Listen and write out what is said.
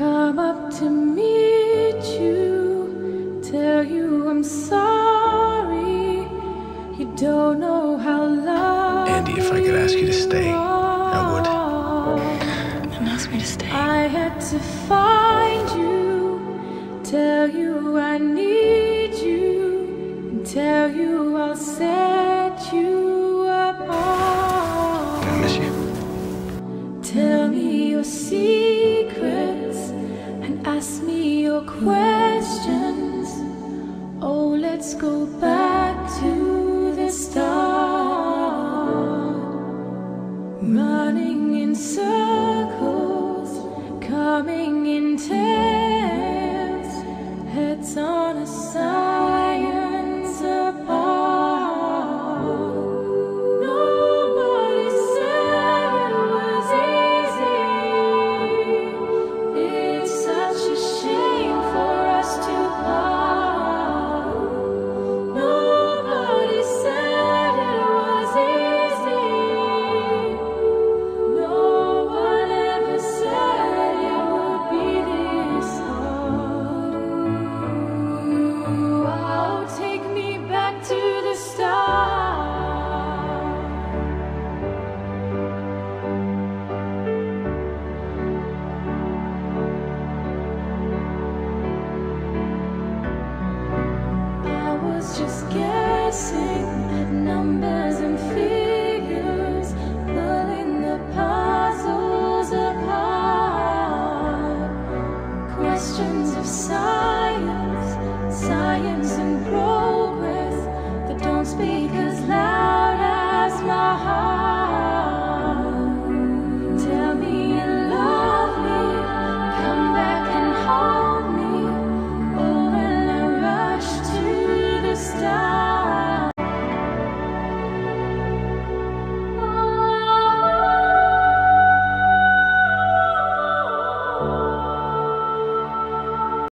come up to meet you, tell you I'm sorry. You don't know how long. Andy, if I could ask you to stay, I would. And ask me to stay. I had to find you, tell you I need questions. Oh, let's go back to the start. Running in circles, coming in. T- just guessing at numbers.